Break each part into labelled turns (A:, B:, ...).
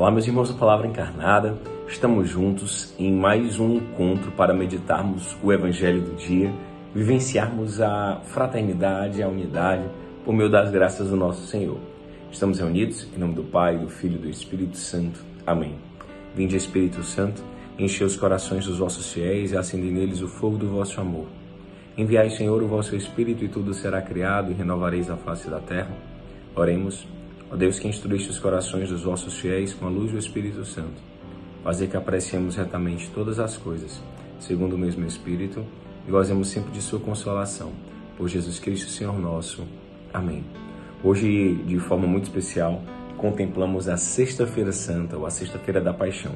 A: Olá, meus irmãos da Palavra Encarnada, estamos juntos em mais um encontro para meditarmos o Evangelho do dia, vivenciarmos a fraternidade, a unidade, por meio das graças do nosso Senhor. Estamos reunidos em nome do Pai, do Filho e do Espírito Santo. Amém. Vinde, Espírito Santo, enche os corações dos vossos fiéis e acende neles o fogo do vosso amor. Enviai, Senhor, o vosso Espírito e tudo será criado e renovareis a face da terra. Oremos. Ó Deus que instruíste os corações dos vossos fiéis com a luz do Espírito Santo, fazer que apreciemos retamente todas as coisas, segundo o mesmo Espírito, e gozemos sempre de sua consolação. Por Jesus Cristo, Senhor nosso. Amém. Hoje, de forma muito especial, contemplamos a Sexta-feira Santa, ou a Sexta-feira da Paixão,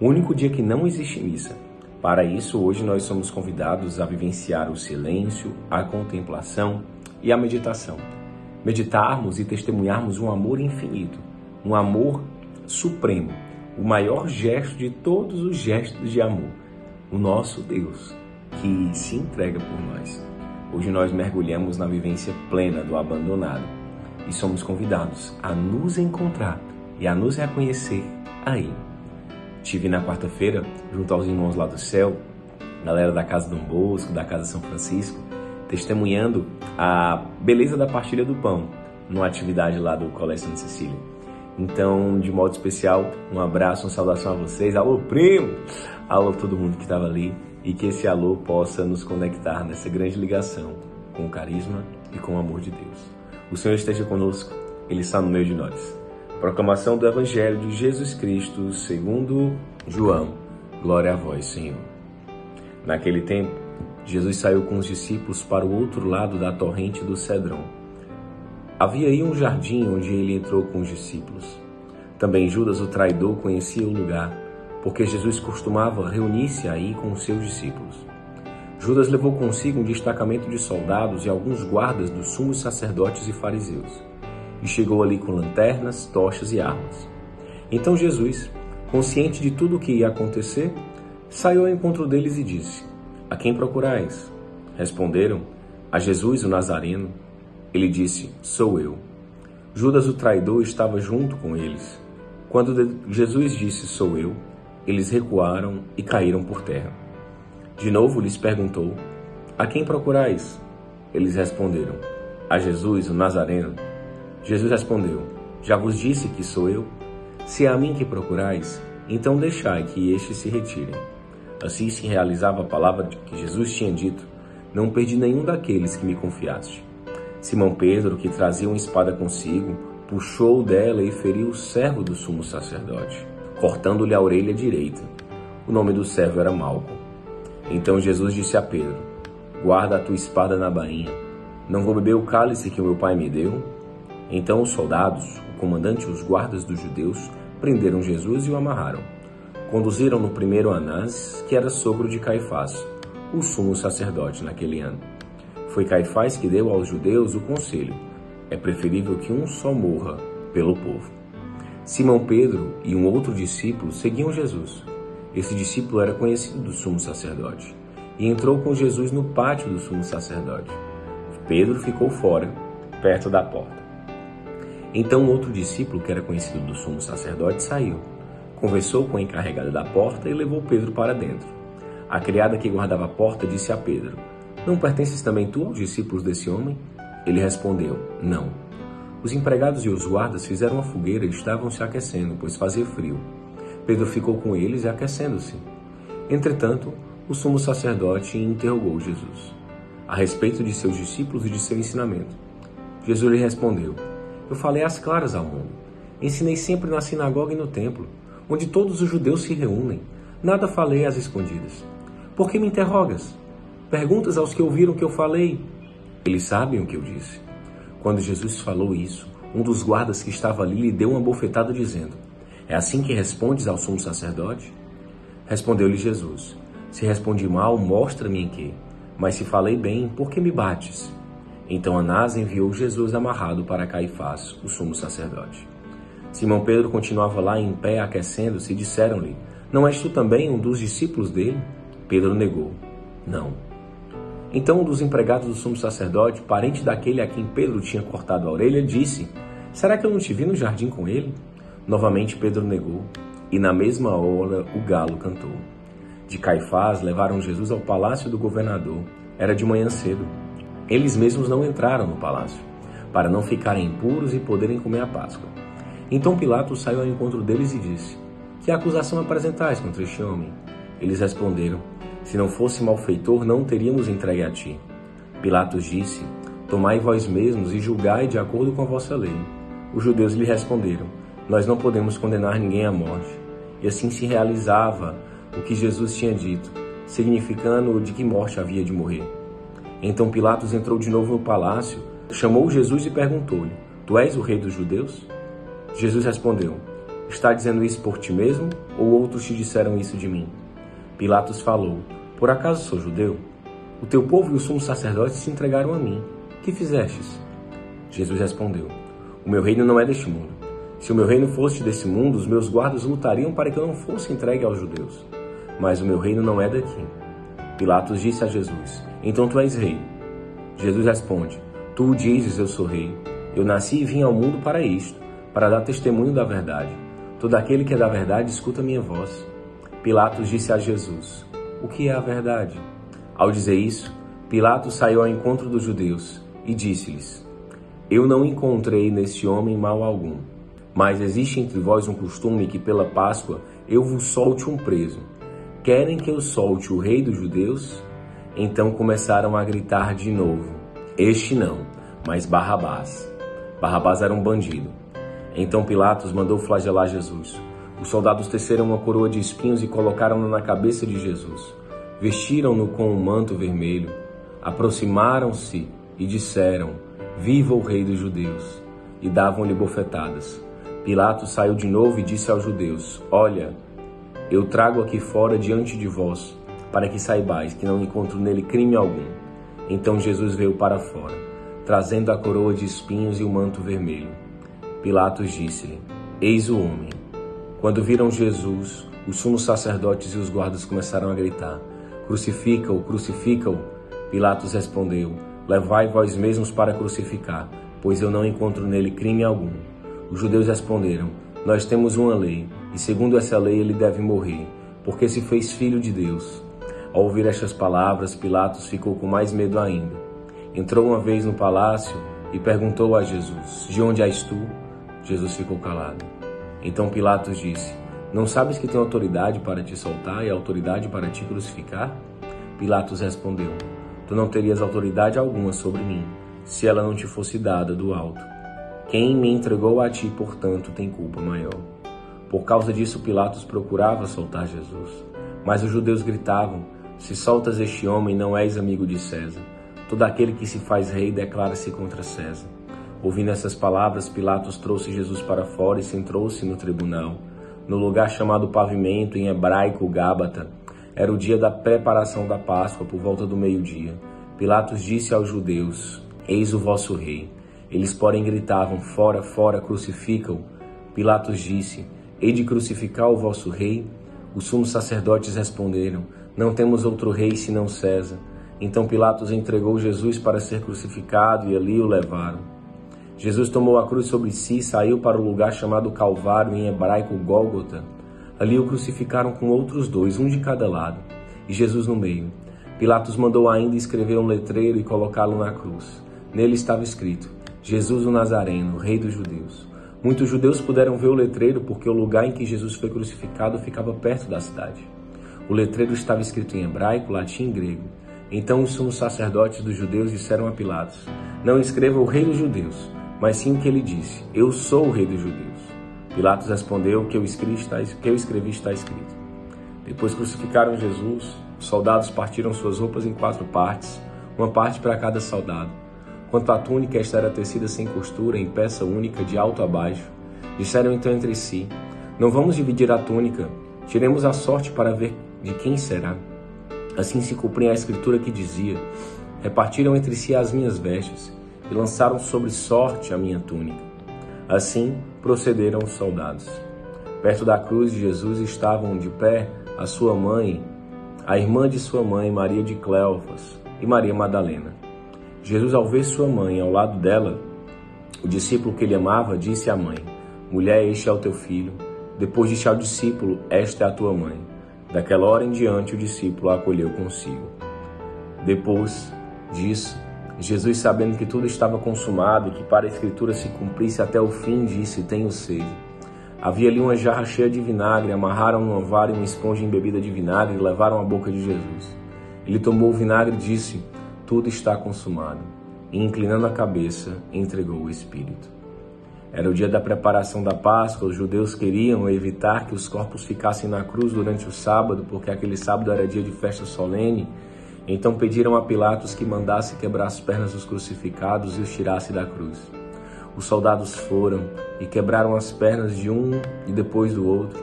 A: o único dia que não existe missa. Para isso, hoje nós somos convidados a vivenciar o silêncio, a contemplação e a meditação meditarmos e testemunharmos um amor infinito, um amor supremo, o maior gesto de todos os gestos de amor, o nosso Deus, que se entrega por nós. Hoje nós mergulhamos na vivência plena do abandonado e somos convidados a nos encontrar e a nos reconhecer aí. Tive na quarta-feira, junto aos irmãos lá do céu, galera da Casa Dom Bosco, da Casa São Francisco, testemunhando a beleza da partilha do pão numa atividade lá do Colégio Santa Cecília. Então, de modo especial, um abraço, uma saudação a vocês. Alô, primo! Alô, todo mundo que estava ali e que esse alô possa nos conectar nessa grande ligação com o carisma e com o amor de Deus. O Senhor esteja conosco, Ele está no meio de nós. Proclamação do Evangelho de Jesus Cristo segundo João. Glória a vós, Senhor. Naquele tempo, Jesus saiu com os discípulos para o outro lado da torrente do Cedron. Havia aí um jardim onde ele entrou com os discípulos. Também Judas, o traidor, conhecia o lugar, porque Jesus costumava reunir-se aí com os seus discípulos. Judas levou consigo um destacamento de soldados e alguns guardas dos sumos sacerdotes e fariseus, e chegou ali com lanternas, tochas e armas. Então Jesus, consciente de tudo o que ia acontecer, saiu ao encontro deles e disse: a quem procurais? Responderam: A Jesus o Nazareno. Ele disse: Sou eu. Judas o traidor estava junto com eles. Quando Jesus disse: Sou eu, eles recuaram e caíram por terra. De novo lhes perguntou: A quem procurais? Eles responderam: A Jesus o Nazareno. Jesus respondeu: Já vos disse que sou eu. Se é a mim que procurais, então deixai que estes se retirem. Assim se realizava a palavra que Jesus tinha dito: Não perdi nenhum daqueles que me confiaste. Simão Pedro, que trazia uma espada consigo, puxou dela e feriu o servo do sumo sacerdote, cortando-lhe a orelha direita. O nome do servo era Malco. Então Jesus disse a Pedro: Guarda a tua espada na bainha. Não vou beber o cálice que o meu pai me deu? Então os soldados, o comandante e os guardas dos judeus prenderam Jesus e o amarraram conduziram no primeiro Anás, que era sogro de Caifás, o sumo sacerdote naquele ano. Foi Caifás que deu aos judeus o conselho: é preferível que um só morra pelo povo. Simão Pedro e um outro discípulo seguiam Jesus. Esse discípulo era conhecido do sumo sacerdote e entrou com Jesus no pátio do sumo sacerdote. Pedro ficou fora, perto da porta. Então outro discípulo, que era conhecido do sumo sacerdote, saiu Conversou com a encarregada da porta e levou Pedro para dentro. A criada que guardava a porta disse a Pedro: Não pertences também tu aos discípulos desse homem? Ele respondeu: Não. Os empregados e os guardas fizeram uma fogueira e estavam se aquecendo, pois fazia frio. Pedro ficou com eles e aquecendo-se. Entretanto, o sumo sacerdote interrogou Jesus a respeito de seus discípulos e de seu ensinamento. Jesus lhe respondeu: Eu falei às claras ao mundo. Ensinei sempre na sinagoga e no templo onde todos os judeus se reúnem. Nada falei às escondidas. Por que me interrogas? Perguntas aos que ouviram o que eu falei. Eles sabem o que eu disse. Quando Jesus falou isso, um dos guardas que estava ali lhe deu uma bofetada, dizendo: É assim que respondes ao sumo sacerdote? Respondeu-lhe Jesus: Se respondi mal, mostra-me em que. Mas se falei bem, por que me bates? Então Anás enviou Jesus amarrado para Caifás, o sumo sacerdote. Simão Pedro continuava lá em pé, aquecendo-se, e disseram-lhe: Não és tu também um dos discípulos dele? Pedro negou: Não. Então um dos empregados do sumo sacerdote, parente daquele a quem Pedro tinha cortado a orelha, disse: Será que eu não te vi no jardim com ele? Novamente Pedro negou, e na mesma hora o galo cantou. De Caifás levaram Jesus ao palácio do governador. Era de manhã cedo. Eles mesmos não entraram no palácio, para não ficarem impuros e poderem comer a Páscoa. Então Pilatos saiu ao encontro deles e disse: Que acusação apresentais contra este homem? Eles responderam: Se não fosse malfeitor, não teríamos entregue a ti. Pilatos disse: Tomai vós mesmos e julgai de acordo com a vossa lei. Os judeus lhe responderam: Nós não podemos condenar ninguém à morte. E assim se realizava o que Jesus tinha dito, significando de que morte havia de morrer. Então Pilatos entrou de novo no palácio, chamou Jesus e perguntou-lhe: Tu és o rei dos judeus? Jesus respondeu: Está dizendo isso por ti mesmo ou outros te disseram isso de mim? Pilatos falou: Por acaso sou judeu? O teu povo e os sumos sacerdotes se entregaram a mim. Que fizestes? Jesus respondeu: O meu reino não é deste mundo. Se o meu reino fosse desse mundo, os meus guardas lutariam para que eu não fosse entregue aos judeus. Mas o meu reino não é daqui. Pilatos disse a Jesus: Então tu és rei. Jesus responde: Tu dizes, eu sou rei. Eu nasci e vim ao mundo para isto para dar testemunho da verdade. Todo aquele que é da verdade escuta minha voz. Pilatos disse a Jesus: O que é a verdade? Ao dizer isso, Pilatos saiu ao encontro dos judeus e disse-lhes: Eu não encontrei neste homem mal algum. Mas existe entre vós um costume que pela Páscoa eu vos solte um preso. Querem que eu solte o rei dos judeus? Então começaram a gritar de novo: Este não, mas Barrabás. Barrabás era um bandido. Então Pilatos mandou flagelar Jesus. Os soldados teceram uma coroa de espinhos e colocaram-na na cabeça de Jesus. Vestiram-no com um manto vermelho. Aproximaram-se e disseram: Viva o Rei dos Judeus! E davam-lhe bofetadas. Pilatos saiu de novo e disse aos judeus: Olha, eu trago aqui fora diante de vós, para que saibais que não encontro nele crime algum. Então Jesus veio para fora, trazendo a coroa de espinhos e o manto vermelho. Pilatos disse-lhe: Eis o homem. Quando viram Jesus, os sumos sacerdotes e os guardas começaram a gritar: Crucifica-o, crucifica-o. Pilatos respondeu: Levai vós mesmos para crucificar, pois eu não encontro nele crime algum. Os judeus responderam: Nós temos uma lei, e segundo essa lei ele deve morrer, porque se fez filho de Deus. Ao ouvir estas palavras, Pilatos ficou com mais medo ainda. Entrou uma vez no palácio e perguntou a Jesus: De onde és tu? Jesus ficou calado. Então Pilatos disse: Não sabes que tenho autoridade para te soltar e autoridade para te crucificar? Pilatos respondeu: Tu não terias autoridade alguma sobre mim, se ela não te fosse dada do alto. Quem me entregou a ti, portanto, tem culpa maior. Por causa disso, Pilatos procurava soltar Jesus. Mas os judeus gritavam: Se soltas este homem, não és amigo de César. Todo aquele que se faz rei declara-se contra César. Ouvindo essas palavras, Pilatos trouxe Jesus para fora e sentou-se no tribunal, no lugar chamado Pavimento, em hebraico Gábata. Era o dia da preparação da Páscoa, por volta do meio-dia. Pilatos disse aos judeus: Eis o vosso rei. Eles, porém, gritavam: Fora, fora, crucificam. Pilatos disse: Hei de crucificar o vosso rei? Os sumos sacerdotes responderam: Não temos outro rei senão César. Então Pilatos entregou Jesus para ser crucificado e ali o levaram. Jesus tomou a cruz sobre si e saiu para o lugar chamado Calvário, em hebraico Gólgota. Ali o crucificaram com outros dois, um de cada lado, e Jesus no meio. Pilatos mandou ainda escrever um letreiro e colocá-lo na cruz. Nele estava escrito: Jesus o Nazareno, Rei dos Judeus. Muitos judeus puderam ver o letreiro porque o lugar em que Jesus foi crucificado ficava perto da cidade. O letreiro estava escrito em hebraico, latim e grego. Então os sumos sacerdotes dos judeus disseram a Pilatos: Não escreva o Rei dos Judeus, mas sim que ele disse: Eu sou o rei dos judeus. Pilatos respondeu: O que eu escrevi está, que eu escrevi está escrito. Depois crucificaram Jesus, os soldados partiram suas roupas em quatro partes, uma parte para cada soldado. Quanto à túnica, esta era tecida sem costura, em peça única, de alto a baixo. Disseram então entre si: Não vamos dividir a túnica, tiremos a sorte para ver de quem será. Assim se cumpriu a escritura que dizia: Repartiram entre si as minhas vestes e lançaram sobre sorte a minha túnica. Assim procederam os soldados. Perto da cruz de Jesus estavam de pé a sua mãe, a irmã de sua mãe, Maria de Cleofas, e Maria Madalena. Jesus, ao ver sua mãe ao lado dela, o discípulo que ele amava disse à mãe: Mulher, este é o teu filho. Depois disse ao discípulo: Esta é a tua mãe. Daquela hora em diante, o discípulo a acolheu consigo. Depois disso, Jesus, sabendo que tudo estava consumado e que para a Escritura se cumprisse até o fim, disse: Tenho sede. Havia ali uma jarra cheia de vinagre, amarraram uma vara e uma esponja embebida de vinagre e levaram à boca de Jesus. Ele tomou o vinagre e disse: Tudo está consumado. E, inclinando a cabeça, entregou o Espírito. Era o dia da preparação da Páscoa, os judeus queriam evitar que os corpos ficassem na cruz durante o sábado, porque aquele sábado era dia de festa solene. Então pediram a Pilatos que mandasse quebrar as pernas dos crucificados e os tirasse da cruz. Os soldados foram e quebraram as pernas de um e depois do outro,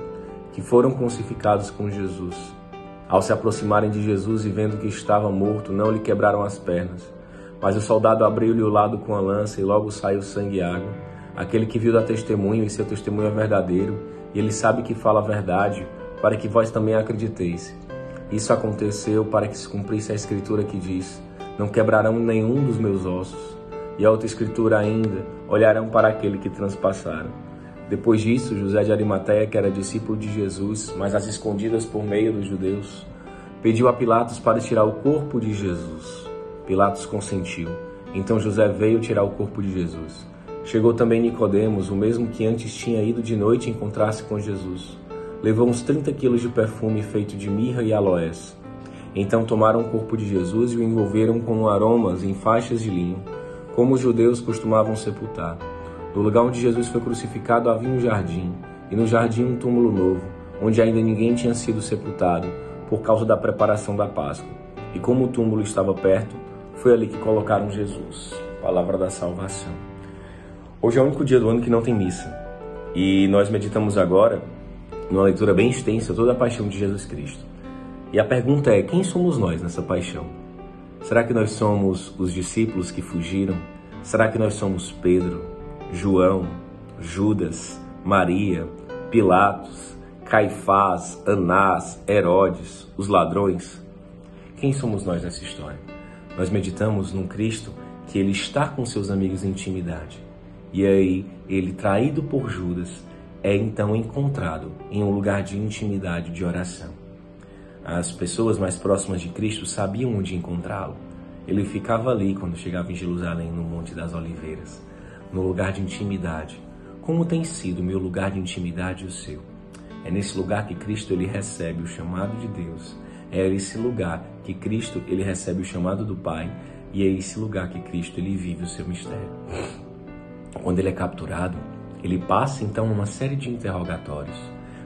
A: que foram crucificados com Jesus. Ao se aproximarem de Jesus e vendo que estava morto, não lhe quebraram as pernas. Mas o soldado abriu-lhe o lado com a lança e logo saiu sangue e água. Aquele que viu da testemunho e seu testemunho é verdadeiro, e ele sabe que fala a verdade, para que vós também acrediteis. Isso aconteceu para que se cumprisse a escritura que diz: Não quebrarão nenhum dos meus ossos. E a outra escritura ainda: Olharão para aquele que transpassaram. Depois disso, José de Arimateia, que era discípulo de Jesus, mas às escondidas por meio dos judeus, pediu a Pilatos para tirar o corpo de Jesus. Pilatos consentiu. Então José veio tirar o corpo de Jesus. Chegou também Nicodemos, o mesmo que antes tinha ido de noite encontrar-se com Jesus. Levou uns 30 quilos de perfume feito de mirra e aloés. Então tomaram o corpo de Jesus e o envolveram com aromas em faixas de linho, como os judeus costumavam sepultar. No lugar onde Jesus foi crucificado havia um jardim, e no jardim um túmulo novo, onde ainda ninguém tinha sido sepultado, por causa da preparação da Páscoa. E como o túmulo estava perto, foi ali que colocaram Jesus. Palavra da salvação. Hoje é o único dia do ano que não tem missa. E nós meditamos agora, numa leitura bem extensa, toda a paixão de Jesus Cristo. E a pergunta é: quem somos nós nessa paixão? Será que nós somos os discípulos que fugiram? Será que nós somos Pedro, João, Judas, Maria, Pilatos, Caifás, Anás, Herodes, os ladrões? Quem somos nós nessa história? Nós meditamos num Cristo que ele está com seus amigos em intimidade e aí, ele, traído por Judas, é então encontrado em um lugar de intimidade, de oração. As pessoas mais próximas de Cristo sabiam onde encontrá-lo. Ele ficava ali quando chegava em Jerusalém, no Monte das Oliveiras, no lugar de intimidade. Como tem sido meu lugar de intimidade e o seu? É nesse lugar que Cristo ele recebe o chamado de Deus. É esse lugar que Cristo ele recebe o chamado do Pai e é esse lugar que Cristo ele vive o seu mistério. Quando ele é capturado, ele passa então uma série de interrogatórios.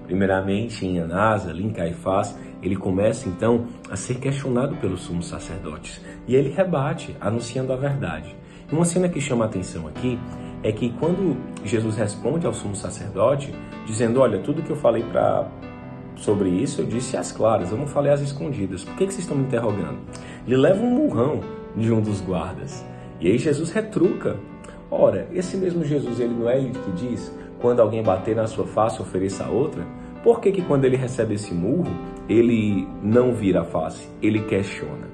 A: Primeiramente em Anás, ali em Caifás, ele começa então a ser questionado pelos sumos sacerdotes e ele rebate, anunciando a verdade. E uma cena que chama a atenção aqui é que quando Jesus responde ao sumo sacerdote, dizendo: Olha, tudo que eu falei para sobre isso eu disse às claras, eu não falei às escondidas. Por que, que vocês estão me interrogando? Ele leva um murrão de um dos guardas. E aí Jesus retruca Ora, esse mesmo Jesus, ele não é ele que diz, quando alguém bater na sua face, ofereça a outra? Por que que quando ele recebe esse murro, ele não vira a face, ele questiona?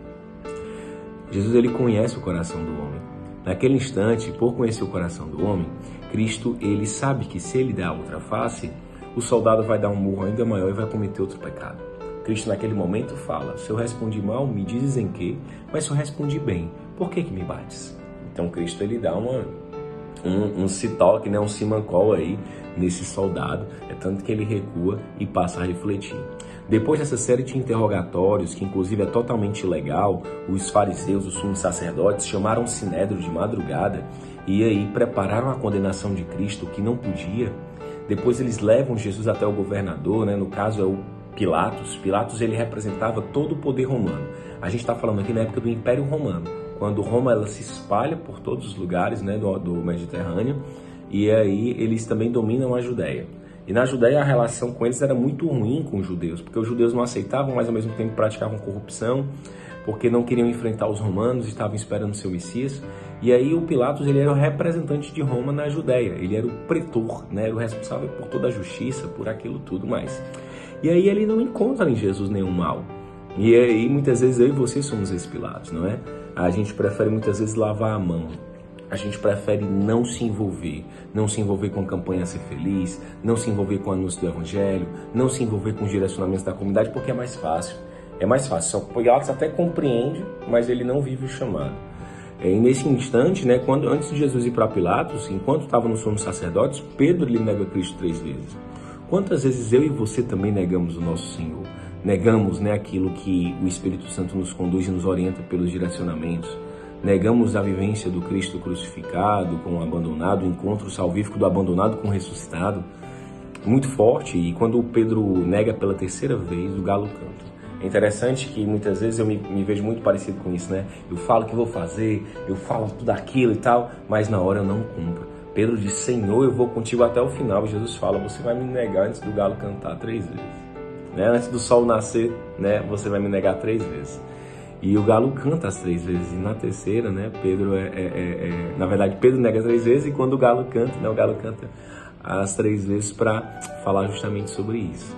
A: Jesus, ele conhece o coração do homem. Naquele instante, por conhecer o coração do homem, Cristo, ele sabe que se ele der a outra face, o soldado vai dar um murro ainda maior e vai cometer outro pecado. Cristo naquele momento fala: Se eu respondi mal, me dizem que, mas se eu respondi bem, por que que me bates? Então Cristo ele dá uma um, um citoque, né, um simancol aí nesse soldado, é tanto que ele recua e passa a refletir. Depois dessa série de interrogatórios, que inclusive é totalmente ilegal, os fariseus, os sumos sacerdotes, chamaram sinédrio de madrugada e aí prepararam a condenação de Cristo, que não podia. Depois eles levam Jesus até o governador, né? no caso é o Pilatos. Pilatos ele representava todo o poder romano. A gente está falando aqui na época do Império Romano quando Roma ela se espalha por todos os lugares né, do, do Mediterrâneo e aí eles também dominam a Judéia. E na Judéia a relação com eles era muito ruim com os judeus, porque os judeus não aceitavam, mas ao mesmo tempo praticavam corrupção, porque não queriam enfrentar os romanos, estavam esperando seu Messias. E aí o Pilatos ele era o representante de Roma na Judéia, ele era o pretor, né, era o responsável por toda a justiça, por aquilo tudo mais. E aí ele não encontra em Jesus nenhum mal. E aí muitas vezes eu e você somos esse Pilatos, não é? A gente prefere muitas vezes lavar a mão. a gente prefere não se envolver, não se envolver com a campanha Ser Feliz, não se envolver com o anúncio do Evangelho, não se envolver com os direcionamentos da comunidade, porque é mais fácil. É mais fácil. Que Pilatos até compreende, mas ele não vive o chamado. É, e nesse instante, né, quando antes de Jesus ir para Pilatos, enquanto estava no sumo sacerdotes, Pedro lhe nega Cristo três vezes. Quantas vezes eu e você também negamos o nosso Senhor? Negamos né, aquilo que o Espírito Santo nos conduz e nos orienta pelos direcionamentos. Negamos a vivência do Cristo crucificado com o abandonado, o encontro salvífico do abandonado com o ressuscitado. Muito forte. E quando Pedro nega pela terceira vez, o galo canta. É interessante que muitas vezes eu me, me, vejo muito parecido com isso, né? Eu falo que vou fazer, eu falo tudo aquilo e tal, mas na hora eu não cumpro. Pedro diz: Senhor, eu vou contigo até o final. Jesus fala: Você vai me negar antes do galo cantar três vezes. Né? Antes do sol nascer, né? Você vai me negar três vezes. E o galo canta as três vezes. E na terceira, né? Pedro é, é, é, é na verdade, Pedro nega três vezes e quando o galo canta, né? O galo canta as três vezes para falar justamente sobre isso.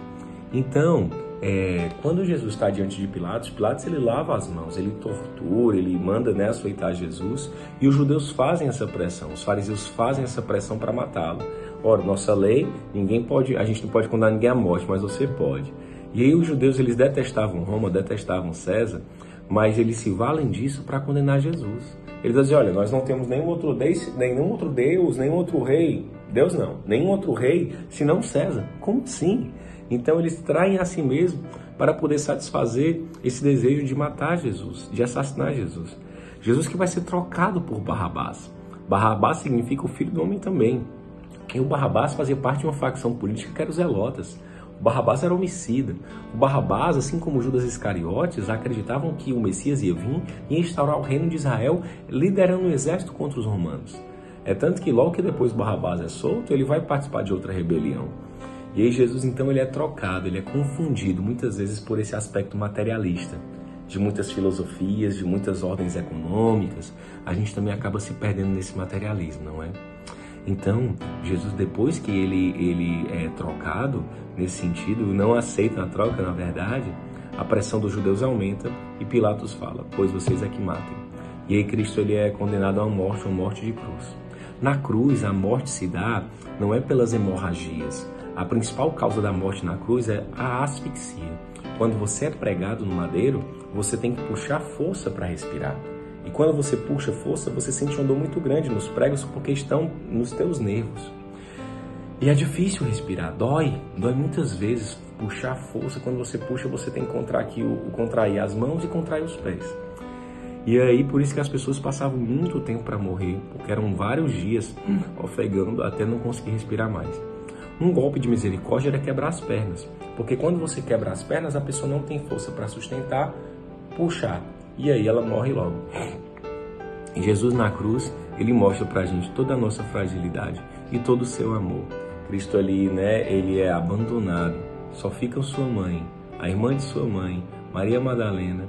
A: Então, é, quando Jesus está diante de Pilatos, Pilatos ele lava as mãos, ele tortura, ele manda né, açoitar Jesus e os judeus fazem essa pressão, os fariseus fazem essa pressão para matá-lo. Ora, nossa lei, ninguém pode, a gente não pode condenar ninguém à morte, mas você pode. E aí os judeus eles detestavam Roma, detestavam César, mas eles se valem disso para condenar Jesus. Eles dizem, olha, nós não temos nenhum outro Deus, nenhum outro Deus, nenhum outro rei, Deus não, nenhum outro rei, senão César. Como assim? Então eles traem a si mesmo para poder satisfazer esse desejo de matar Jesus, de assassinar Jesus. Jesus que vai ser trocado por Barrabás. Barrabás significa o filho do homem também. E o Barrabás fazia parte de uma facção política que era os Zelotas. O Barrabás era homicida. O Barrabás, assim como Judas Iscariotes, acreditavam que o Messias ia vir e instaurar o reino de Israel, liderando o um exército contra os romanos. É tanto que logo que depois Barrabás é solto, ele vai participar de outra rebelião. E aí Jesus então ele é trocado, ele é confundido muitas vezes por esse aspecto materialista de muitas filosofias, de muitas ordens econômicas. A gente também acaba se perdendo nesse materialismo, não é? Então, Jesus depois que ele ele é trocado nesse sentido, não aceita a troca, na verdade, a pressão dos judeus aumenta e Pilatos fala: "Pois vocês é que matem". E aí Cristo ele é condenado à morte, uma morte de cruz. Na cruz, a morte se dá não é pelas hemorragias, a principal causa da morte na cruz é a asfixia. Quando você é pregado no madeiro, você tem que puxar força para respirar. E quando você puxa força, você sente uma dor muito grande nos pregos porque estão nos teus nervos. E é difícil respirar, dói, dói muitas vezes. Puxar força, quando você puxa, você tem que contrair, o, contrair as mãos e contrair os pés. E aí, por isso que as pessoas passavam muito tempo para morrer, porque eram vários dias ofegando até não conseguir respirar mais. Um golpe de misericórdia era quebrar as pernas, porque quando você quebra as pernas, a pessoa não tem força para sustentar, puxar, e aí ela morre logo. Jesus na cruz, ele mostra para a gente toda a nossa fragilidade e todo o seu amor. Cristo ali, né, ele é abandonado, só fica sua mãe, a irmã de sua mãe, Maria Madalena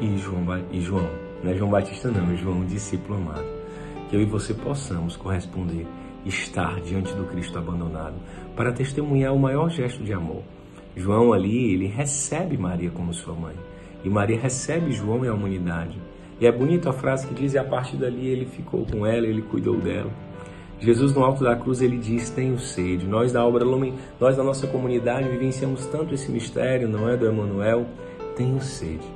A: e João, e João, não é João Batista não, é João, discípulo amado. Que eu e você possamos corresponder estar diante do Cristo abandonado, para testemunhar o maior gesto de amor. João ali, ele recebe Maria como sua mãe, e Maria recebe João e a humanidade. E é bonita a frase que diz, e a partir dali ele ficou com ela, ele cuidou dela. Jesus no alto da cruz ele diz: Tenho sede. Nós da obra Lumen, nós da nossa comunidade vivenciamos tanto esse mistério, não é, do Emanuel? Tenho sede.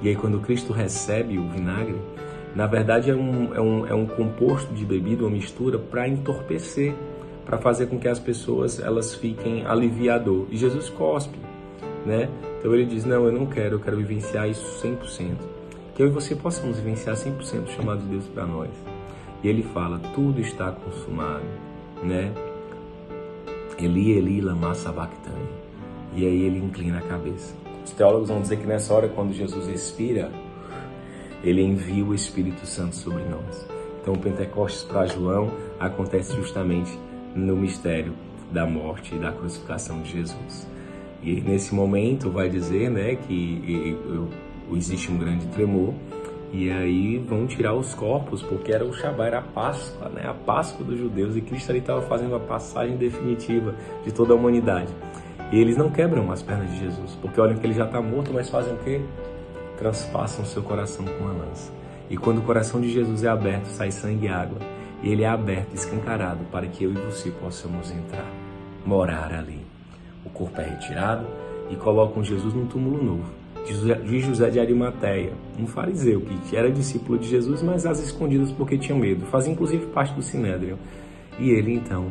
A: E aí quando Cristo recebe o vinagre, na verdade, é um, é um, é um composto de bebida, uma mistura para entorpecer, para fazer com que as pessoas elas fiquem aliviador. E Jesus cospe, né? Então ele diz: Não, eu não quero, eu quero vivenciar isso 100%. Que eu e você possamos vivenciar 100% o chamado de Deus para nós. E ele fala: Tudo está consumado, né? Eli, Eli, lama sabachthani. E aí ele inclina a cabeça. Os teólogos vão dizer que nessa hora, quando Jesus expira, ele envia o Espírito Santo sobre nós. Então, o Pentecostes para João acontece justamente no mistério da morte e da crucificação de Jesus. E nesse momento vai dizer, né, que existe um grande tremor e aí vão tirar os corpos porque era o Shabbat, era a Páscoa, né, a Páscoa dos judeus e Cristo ali estava fazendo a passagem definitiva de toda a humanidade. E eles não quebram as pernas de Jesus, porque olham que ele já está morto, mas fazem o quê? Transpassam seu coração com a lança. E quando o coração de Jesus é aberto, sai sangue e água. E ele é aberto, escancarado, para que eu e você possamos entrar, morar ali. O corpo é retirado e colocam Jesus num túmulo novo de José de Arimateia, um fariseu que era discípulo de Jesus, mas às escondidas porque tinha medo, fazia inclusive parte do Sinédrio. E ele então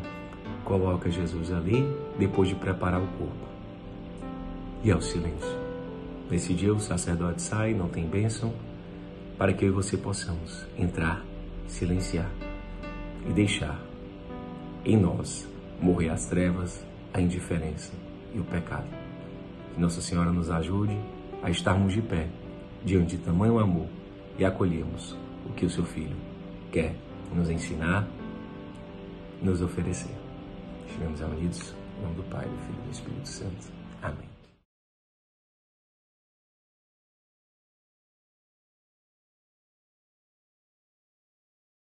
A: coloca Jesus ali, depois de preparar o corpo. E é o silêncio. Nesse dia o sacerdote sai, não tem bênção, para que eu e você possamos entrar, silenciar e deixar em nós morrer as trevas, a indiferença e o pecado. Que Nossa Senhora nos ajude a estarmos de pé diante de tamanho amor e acolhermos o que o seu Filho quer nos ensinar, nos oferecer. Estivemos unidos em nome do Pai, do Filho e do Espírito Santo.